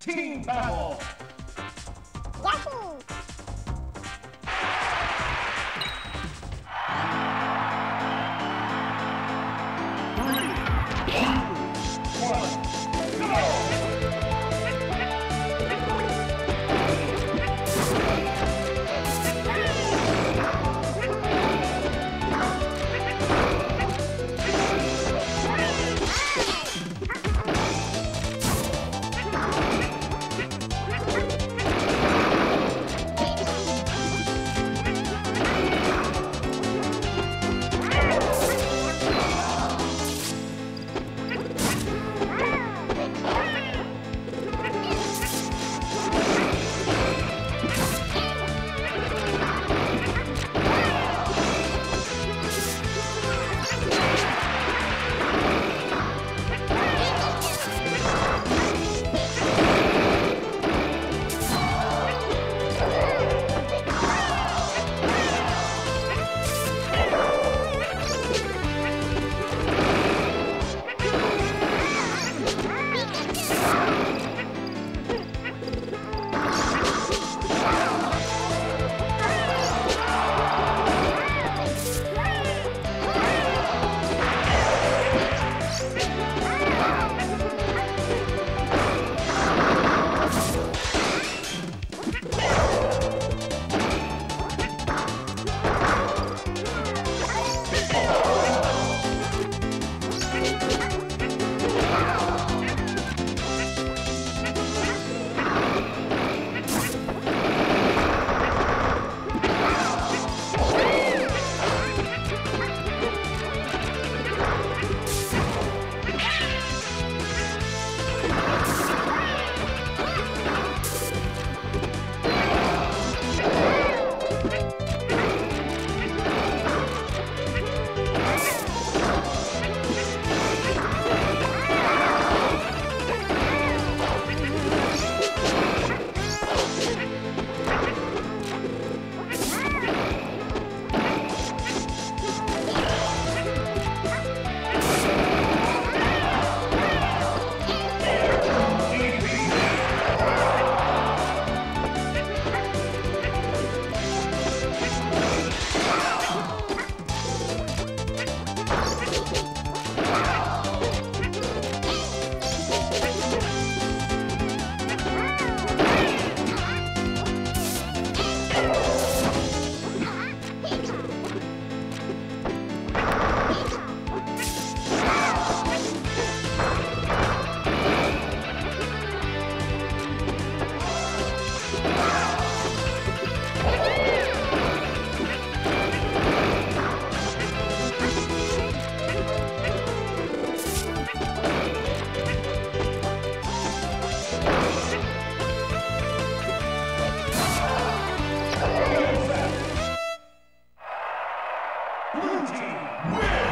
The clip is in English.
Team Battle! Blue team wins!